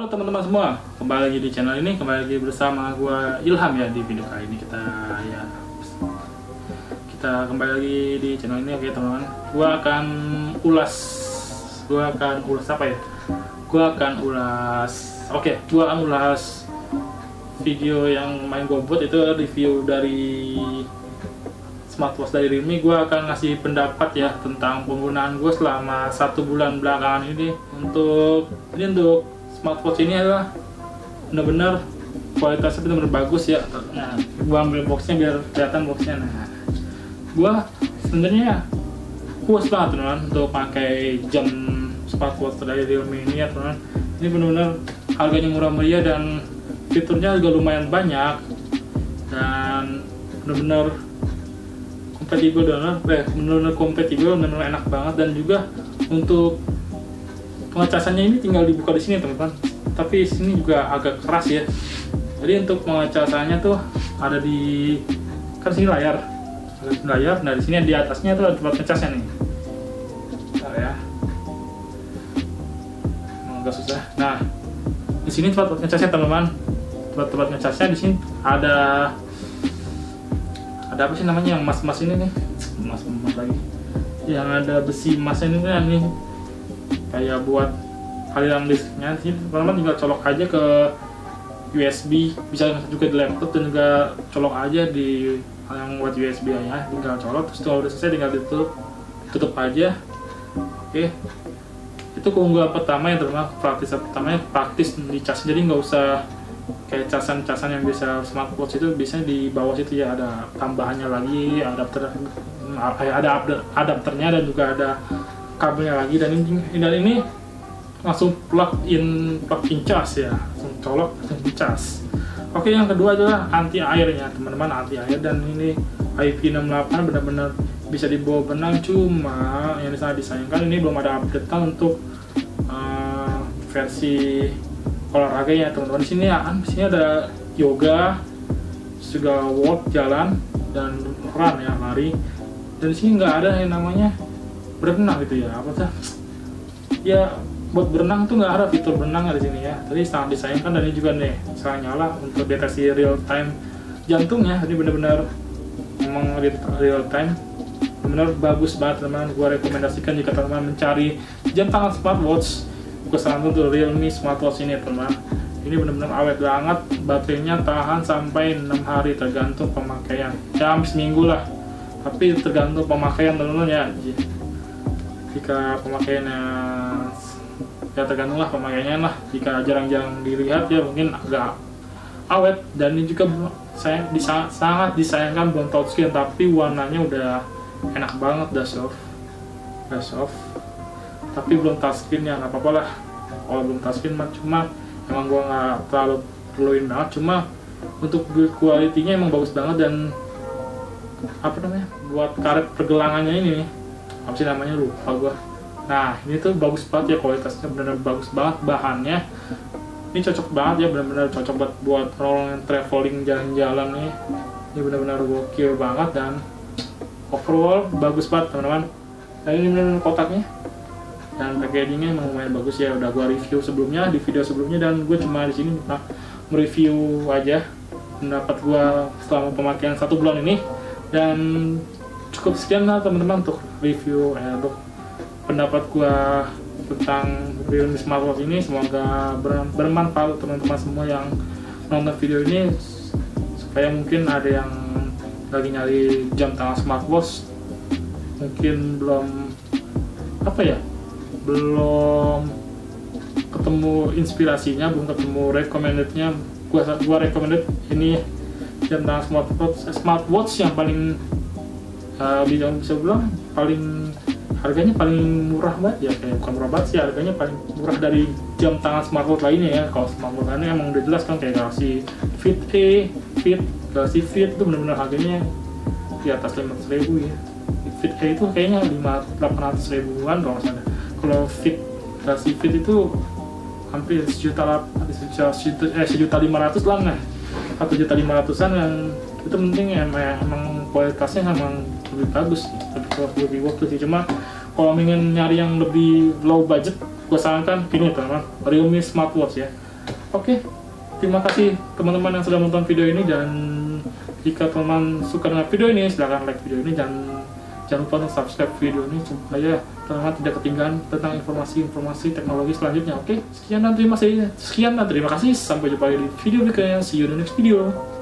Halo teman-teman semua, kembali lagi di channel ini, kembali lagi bersama gua Ilham ya di video kali ini kita ya kita kembali lagi di channel ini oke teman-teman. Gua akan ulas, gua akan ulas apa ya? Gua akan ulas, oke, gua akan ulas video yang main buat itu review dari smartwatch dari Realme gue akan ngasih pendapat ya tentang penggunaan gue selama satu bulan belakangan ini untuk ini untuk smartwatch ini adalah benar-benar kualitasnya benar-benar bagus ya. Nah gue ambil boxnya biar kelihatan boxnya. Nah gue sebenarnya puas banget teman untuk pakai jam smartwatch dari Realme ini ya teman ini benar-benar harganya murah meriah dan fiturnya juga lumayan banyak dan benar-benar kompatibel dengan eh, benar-benar kompatibel benar-benar enak banget dan juga untuk pengecasannya ini tinggal dibuka di sini teman-teman. Tapi sini juga agak keras ya. Jadi untuk pengecasannya tuh ada di kan sini layar. Ada di layar nah di sini di atasnya tuh ada tempat ngecasnya nih. Bentar ya. Agak susah. Nah di sini tempat ngecasnya teman-teman. Tempat-tempat ngecasnya di sini ada ada apa sih namanya? Yang mas-mas ini nih. Mas mas lagi. Yang ada besi emas ini kan nih kayak buat aliran listriknya sih teman-teman tinggal colok aja ke USB bisa juga di laptop dan juga colok aja di yang buat USB nya tinggal colok terus kalau udah selesai tinggal ditutup tutup aja. Oke. Itu keunggulan pertama yang terutama praktis pertamanya praktis dicas jadi nggak usah kayak casan-casan yang bisa smartwatch itu biasanya di bawah situ ya ada tambahannya lagi adapter ada adapternya dan juga ada kabelnya lagi dan ini dan ini langsung plug in plug in cas ya. Langsung colok langsung cas oke yang kedua adalah anti airnya. Teman-teman anti air dan ini IP68 benar-benar bisa dibawa benang. Cuma yang sangat disayangkan ini belum ada update kan untuk uh, versi olahraganya teman-teman. Di sini ya sini ada yoga juga walk jalan dan run ya lari. Dan sini nggak ada yang namanya berenang gitu ya apa tuh ya buat berenang tuh nggak ada fitur berenang di sini ya. Tadi sangat disayangkan dan ini juga nih saya nyala untuk deteksi real time jantungnya. Ini benar-benar memang real time. Benar bagus banget teman-teman. Gua rekomendasikan jika teman-teman mencari jam tangan smartwatch gue sarankan untuk Realme smartwatch ini teman ini benar-benar awet banget baterainya tahan sampai 6 hari tergantung pemakaian. Ya seminggu lah tapi tergantung pemakaian teman-teman ya jika pemakaiannya ya tergantung lah pemakaiannya lah. Jika jarang-jarang dilihat ya mungkin agak awet. Dan ini juga saya disa sangat disayangkan belum touchscreen tapi warnanya udah enak banget udah soft udah soft tapi belum touchscreen ya nggak apa-apa lah. Kalau belum touchscreen mah cuma emang gua nggak terlalu perluin banget. Cuma untuk build quality-nya emang bagus banget dan apa namanya buat karet pergelangannya ini nih apa sih namanya? Lupa gua. Nah ini tuh bagus banget ya kualitasnya benar-benar bagus banget bahannya. Ini cocok banget ya benar-benar cocok buat buat rolling traveling jalan-jalan nih. Ini benar-benar gokil banget dan overall bagus banget teman-teman. Dan ini benar-benar kotaknya. Dan packagingnya emang lumayan bagus ya udah gua review sebelumnya di video sebelumnya dan gue cuma di sini mereview aja pendapat gua selama pemakaian satu bulan ini. Dan cukup sekian lah teman-teman untuk review eh, untuk pendapat gua tentang Realme smartwatch ini. Semoga bermanfaat teman-teman semua yang nonton video ini. Supaya mungkin ada yang lagi nyari jam tangan smartwatch mungkin belum apa ya belum ketemu inspirasinya belum ketemu recommendednya. Gua gua recommended ini jam tangan smartwatch smartwatch yang paling uh, bisa bisa bilang paling harganya paling murah banget. Ya kayak bukan murah banget sih harganya paling murah dari jam tangan smartwatch lainnya ya. Kalau smartwatch lainnya emang udah jelas kan kayak Galaxy Fit A, Fit, Galaxy Fit itu benar-benar harganya di atas 500 ribu ya. Fit A itu kayaknya 5 800 ribuan kalau salah. Kalau fit Galaxy Fit itu hampir sejuta lah sejuta eh sejuta lima ratus lah nah atau juta lima ratusan yang itu penting ya emang, emang kualitasnya emang lebih bagus lebih lebih waktu sih. Cuma kalau ingin nyari yang lebih low budget gue sarankan ini teman-teman Realme smartwatch ya. Oke. Terima kasih teman-teman yang sudah menonton video ini. Dan jika teman suka dengan video ini silahkan like video ini. Dan jangan lupa untuk subscribe video ini supaya teman-teman tidak ketinggalan tentang informasi-informasi teknologi selanjutnya. Oke. Sekian dan terima kasih. Sekian dan terima kasih. Sampai jumpa di video berikutnya. See you in the next video